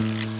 Podcast.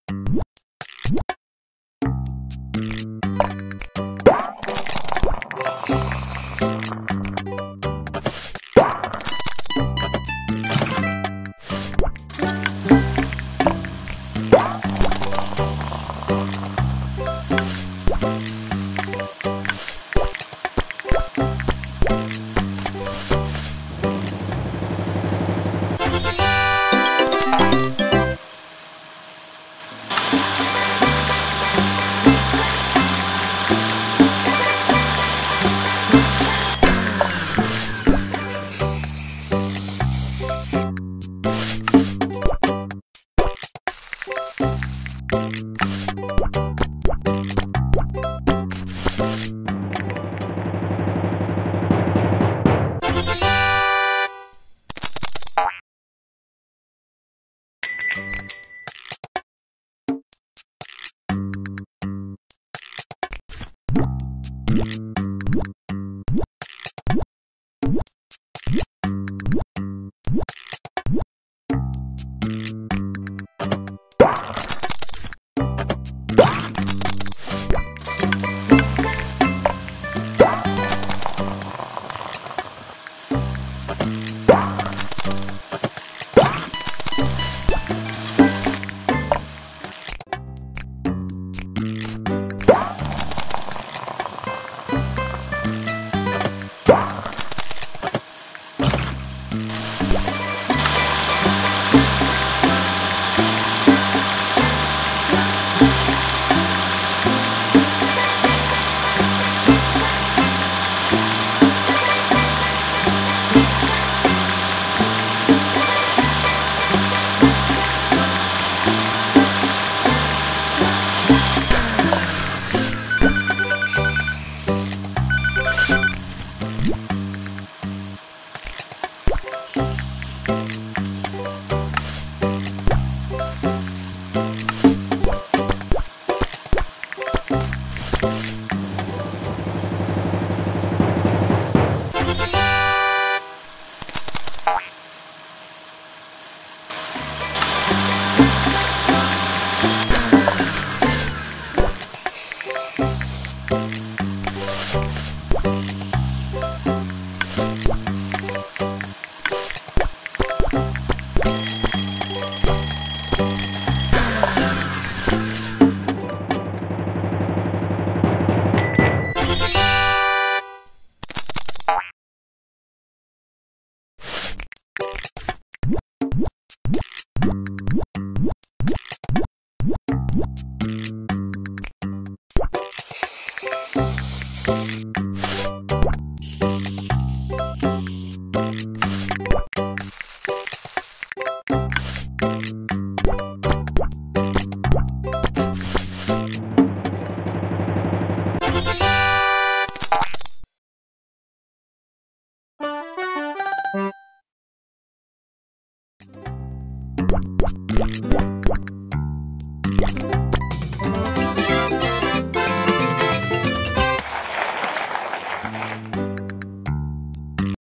Yeah. you What?